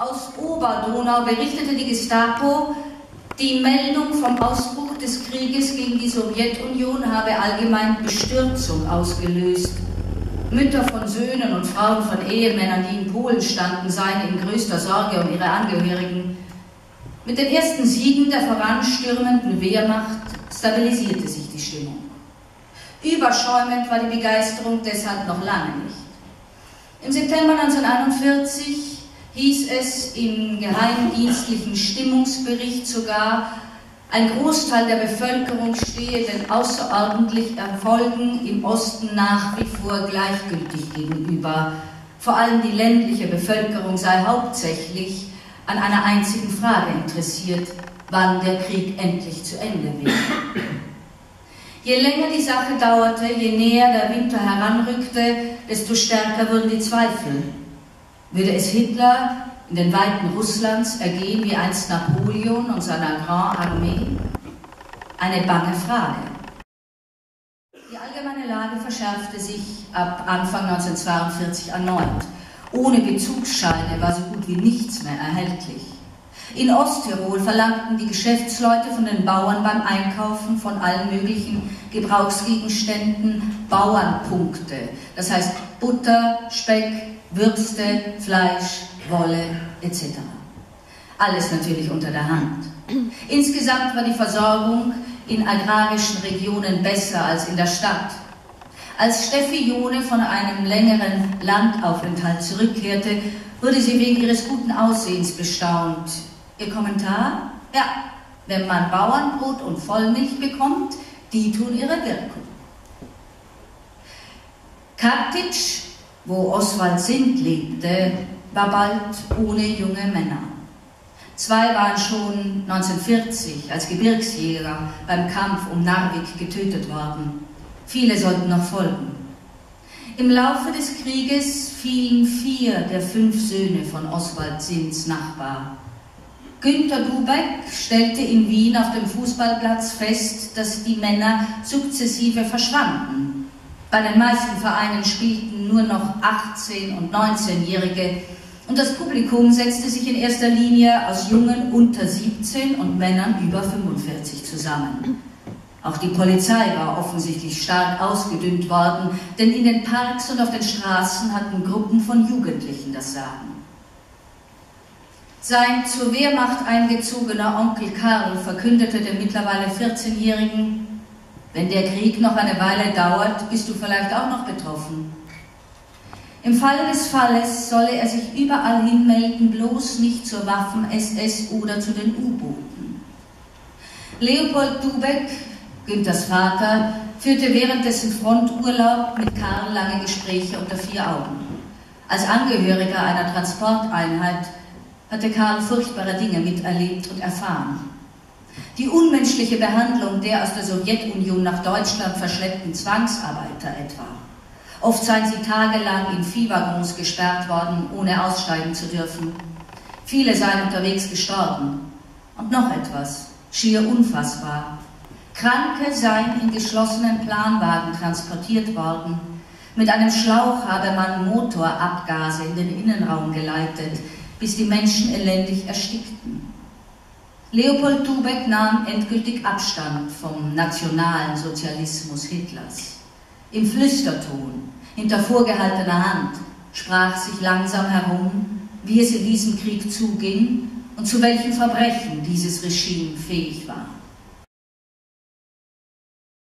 Aus Oberdonau berichtete die Gestapo, die Meldung vom Ausbruch des Krieges gegen die Sowjetunion habe allgemein Bestürzung ausgelöst. Mütter von Söhnen und Frauen von Ehemännern, die in Polen standen, seien in größter Sorge um ihre Angehörigen. Mit den ersten Siegen der voranstürmenden Wehrmacht stabilisierte sich die Stimmung. Überschäumend war die Begeisterung deshalb noch lange nicht. Im September 1941 hieß es im geheimdienstlichen Stimmungsbericht sogar, ein Großteil der Bevölkerung stehe den außerordentlichen Erfolgen im Osten nach wie vor gleichgültig gegenüber. Vor allem die ländliche Bevölkerung sei hauptsächlich an einer einzigen Frage interessiert, wann der Krieg endlich zu Ende wäre. Je länger die Sache dauerte, je näher der Winter heranrückte, desto stärker wurden die Zweifel. Würde es Hitler in den Weiten Russlands ergehen wie einst Napoleon und seiner Grand Armee? Eine bange Frage. Die allgemeine Lage verschärfte sich ab Anfang 1942 erneut. Ohne Bezugsscheine war so gut wie nichts mehr erhältlich. In Osttirol verlangten die Geschäftsleute von den Bauern beim Einkaufen von allen möglichen Gebrauchsgegenständen Bauernpunkte. Das heißt Butter, Speck, Würste, Fleisch, Wolle etc. Alles natürlich unter der Hand. Insgesamt war die Versorgung in agrarischen Regionen besser als in der Stadt. Als Steffi Jone von einem längeren Landaufenthalt zurückkehrte, wurde sie wegen ihres guten Aussehens bestaunt. Ihr Kommentar? Ja, wenn man Bauernbrot und Vollmilch bekommt, die tun ihre Wirkung. Kartitsch, wo Oswald Sint lebte, war bald ohne junge Männer. Zwei waren schon 1940 als Gebirgsjäger beim Kampf um Narvik getötet worden. Viele sollten noch folgen. Im Laufe des Krieges fielen vier der fünf Söhne von Oswald Sinns Nachbar. Günter Dubeck stellte in Wien auf dem Fußballplatz fest, dass die Männer sukzessive verschwanden. Bei den meisten Vereinen spielten nur noch 18- und 19-Jährige und das Publikum setzte sich in erster Linie aus Jungen unter 17 und Männern über 45 zusammen. Auch die Polizei war offensichtlich stark ausgedünnt worden, denn in den Parks und auf den Straßen hatten Gruppen von Jugendlichen das Sagen. Sein zur Wehrmacht eingezogener Onkel Karl verkündete dem mittlerweile 14-Jährigen, wenn der Krieg noch eine Weile dauert, bist du vielleicht auch noch betroffen. Im Falle des Falles solle er sich überall hinmelden, bloß nicht zur Waffen-SS oder zu den U-Booten. Leopold Dubeck, Günthers Vater, führte während dessen Fronturlaub mit Karl lange Gespräche unter vier Augen. Als Angehöriger einer Transporteinheit hatte Karl furchtbare Dinge miterlebt und erfahren. Die unmenschliche Behandlung der aus der Sowjetunion nach Deutschland verschleppten Zwangsarbeiter etwa Oft seien sie tagelang in Viehwaggons gesperrt worden, ohne aussteigen zu dürfen. Viele seien unterwegs gestorben. Und noch etwas, schier unfassbar. Kranke seien in geschlossenen Planwagen transportiert worden. Mit einem Schlauch habe man Motorabgase in den Innenraum geleitet, bis die Menschen elendig erstickten. Leopold Dubeck nahm endgültig Abstand vom nationalen Sozialismus Hitlers. Im Flüsterton, hinter vorgehaltener Hand, sprach sich langsam herum, wie es in diesem Krieg zuging und zu welchen Verbrechen dieses Regime fähig war.